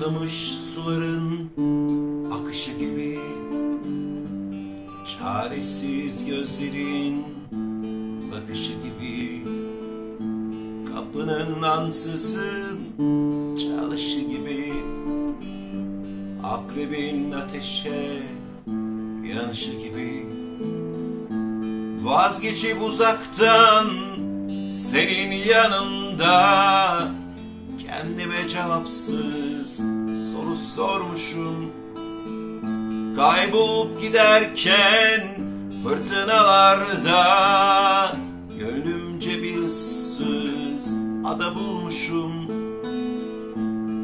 Susamış suların akışı gibi Çaresiz gözlerin bakışı gibi. Kapının ansızın çalışı gibi Akrebin ateşe yanışı gibi. Vazgeçip uzaktan senin yanında Kendime cevapsız soru sormuşum. Kaybolup giderken fırtınalarda Gönlümce bir ıssız ada bulmuşum.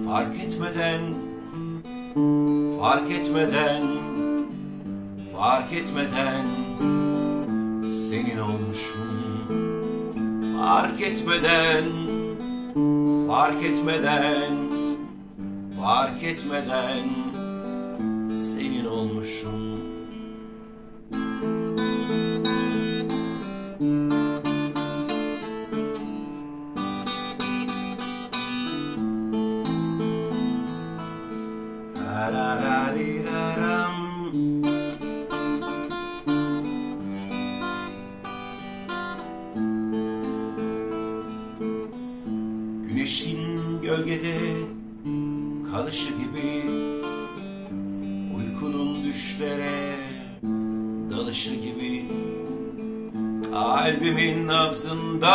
Fark etmeden, fark etmeden, fark etmeden Senin olmuşum. Fark etmeden, fark etmeden, fark etmeden senin olmuşum. Ararariraram. Güneşin gölgede kalışı gibi Uykunun düşlere dalışı gibi Kalbimin nabzında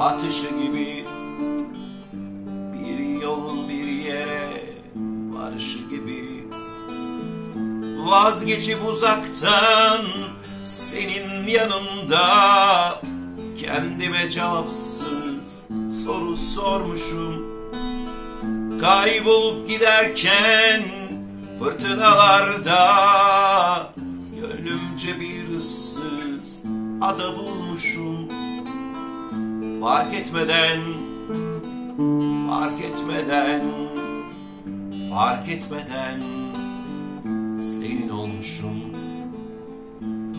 atışı gibi Bir yolun bir yere varışı gibi Vazgeçip uzaktan senin yanında Kendime cevapsız soru sormuşum. Kaybolup giderken fırtınalarda Gönlümce bir ıssız ada bulmuşum. Fark etmeden, fark etmeden, fark etmeden Senin olmuşum.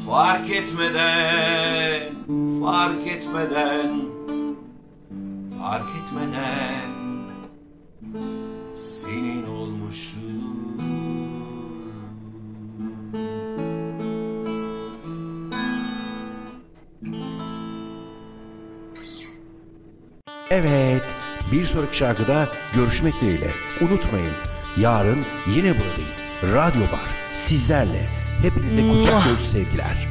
Fark etmeden, fark etmeden, fark etmeden senin olmuşum. Evet, bir sonraki şarkıda görüşmek dileğiyle. Unutmayın, yarın yine buradayım. Radyo Bar, sizlerle. Hepinize kucak dolusu sevgiler.